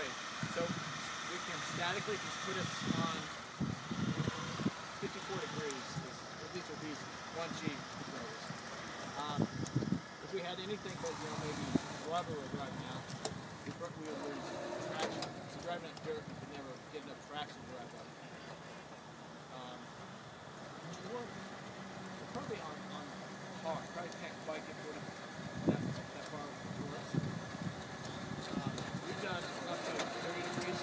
way. So we can statically just put us on 54 degrees. Is, these will be 1G motors. Um, if we had anything but, you know, maybe rubber we're driving out, we, would lose traction. So driving up dirt, we could never get enough traction to drive up. Um, probably on, on par. Probably can't quite get 40 that, that far for us. Um, we've done up to 30 degrees.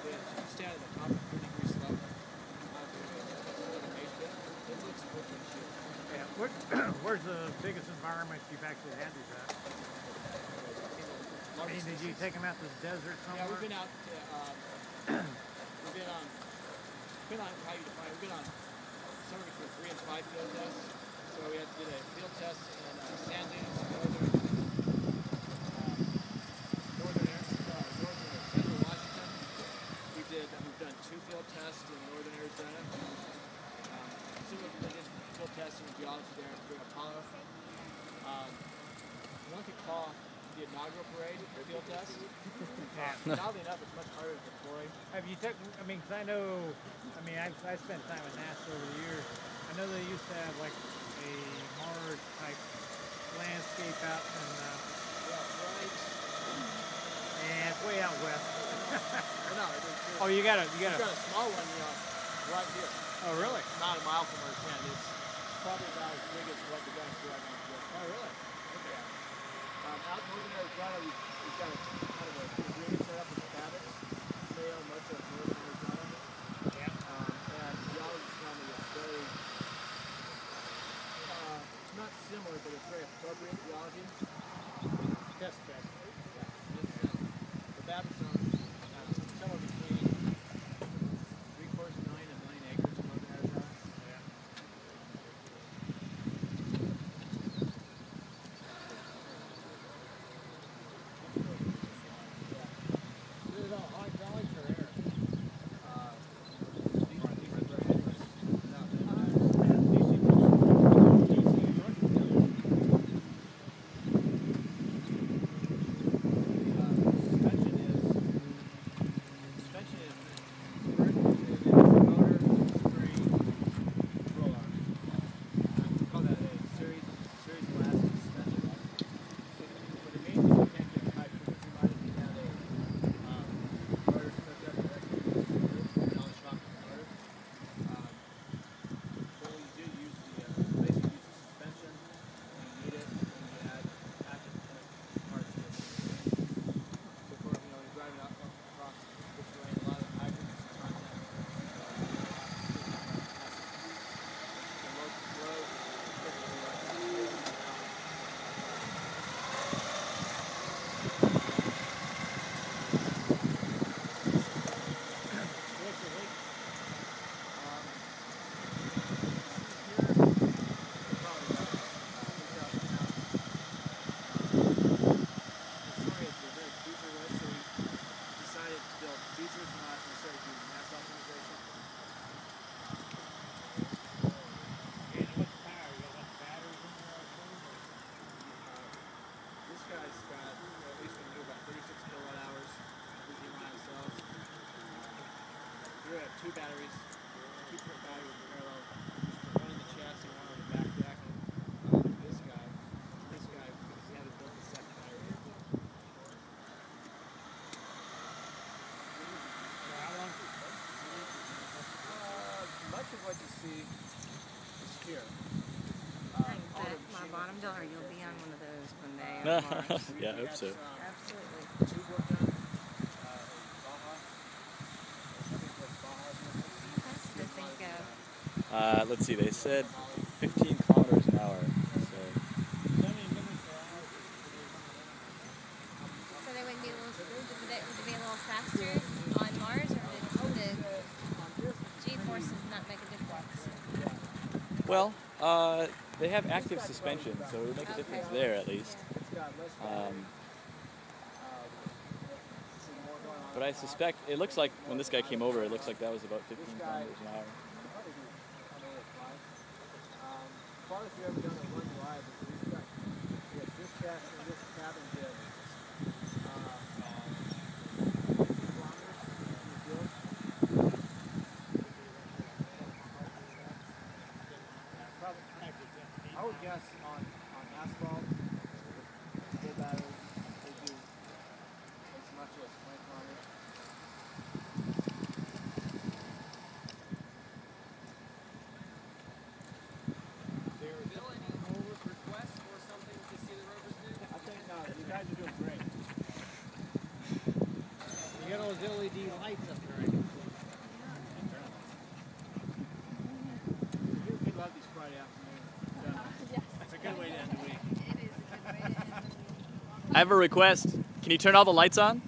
With stand at the top of 30 degree slope. Uh, with a base bit. It looks wicked shit. Yeah. What, where's the biggest environment you've actually had these at? I mean, did you take them out to the desert somewhere? Yeah, we've been out to, um, we've been on, been on, how you define it, we've been on somewhere between three and five field tests. So we had, did a field test in uh, sand dunes, northern, um, northern, uh, northern Denver, Washington. We did, we've done two field tests in northern Arizona. Um, so we we did testing in geology there during Apollo. Um, think Paul the inaugural parade field test. Yeah. Oddly enough, it's much harder to deploy. Have you taken? I mean, 'cause I know. I mean, I've I spent time at NASA over the years. I know they used to have like a Mars type landscape out in, uh, Yeah, right. and it's way out west. Well, no, Oh, you got a, you got got a. small one, you know, right here. Oh, really? Not a mile from our tent. It's probably about as big as what the guys do right now. Oh, really? Okay. Um, out in northern Arizona, we've, we've got a kind of a agreement set up with. They own much of northern Arizona. Yeah. Um, and geologists tell me it's very, uh, not similar, but it's very appropriate geology. Test bed. Yeah, it's, the Babbitts have two batteries, two per battery parallel, just one in the chassis, and one on the back deck. Um, this guy, this guy, because he had to build the second battery. So how long? Uh, much of what you see is here. Um, I all the bet my bottom dollar you'll be on one of those one day. on Yeah, I hope so. Absolutely. Uh, let's see, they said 15 kilometers an hour. So How many minutes per hour? So they would be a little, would they, would they be a little faster on Mars, or would the G-forces not make a difference? well, uh, they have active suspension, so it would make a difference Okay. there at least. It's got less Um, battery, so more going on but I suspect it looks like when this guy came over, it looks like that was about 15 kilometers an hour. if you've ever done a but we got we have this and this cabin. Uh, I would guess uh, those LED lights up there. I. We love these Friday afternoons. Yes. It's a good way to end the week. It is a good way to end the week. I have a request. Can you turn all the lights on?